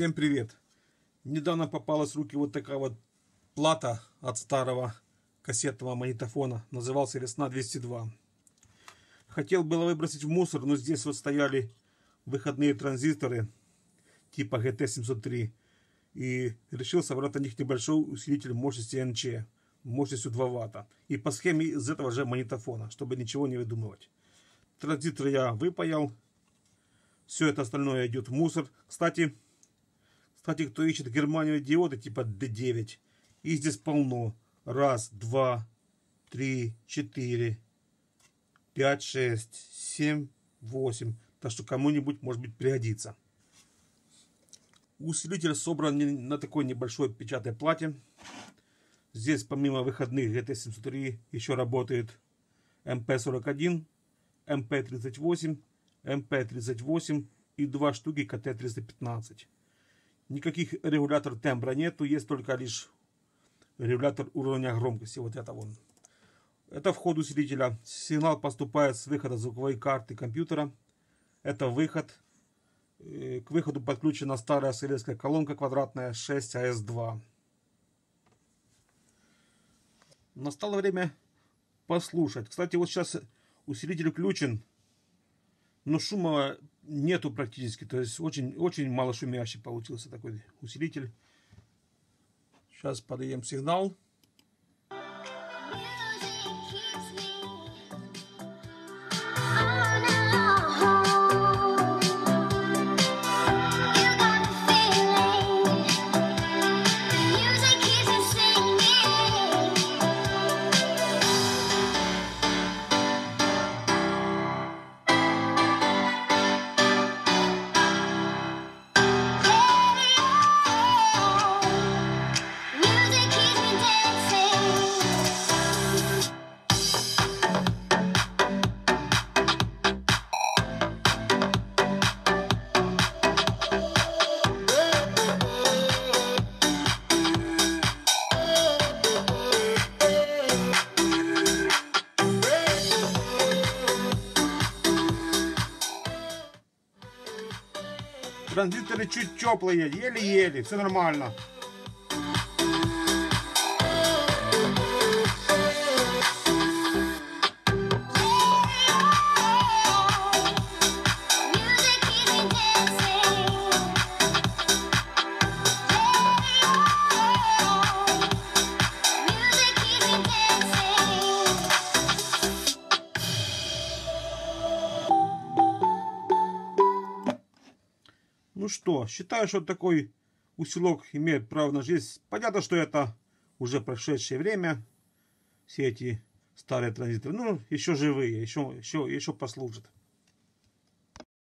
Всем привет! Недавно попалась в руки вот такая вот плата от старого кассетного магнитофона. Назывался Весна 202. Хотел было выбросить в мусор, но здесь вот стояли выходные транзисторы типа GT703. И решил собрать на них небольшой усилитель мощности НЧ мощностью 2 ватта. И по схеме из этого же магнитофона, чтобы ничего не выдумывать. Транзистор я выпаял. Все это остальное идет в мусор. Кстати, кстати, кто ищет Германию диоды типа D9, их здесь полно. Раз, два, три, четыре, пять, шесть, семь, восемь. Так что кому-нибудь, может быть, пригодится. Усилитель собран на такой небольшой печатой плате. Здесь помимо выходных GT703 еще работает MP41, MP38, MP38 и два штуки КТ-315. Никаких регулятор тембра нету, есть только лишь регулятор уровня громкости. Вот это вон. Это вход усилителя. Сигнал поступает с выхода звуковой карты компьютера. Это выход. Э, к выходу подключена старая советская колонка квадратная 6 АС2. Настало время послушать. Кстати, вот сейчас усилитель включен, но шума нету практически. То есть очень, очень мало шумящий получился такой усилитель. Сейчас подаем сигнал. Транзисторы чуть теплые, еле-еле, все нормально. Ну что, считаю, что такой усилок имеет право на жизнь. Понятно, что это уже прошедшее время. Все эти старые транзисторы, ну, еще живые, еще, еще, еще послужат.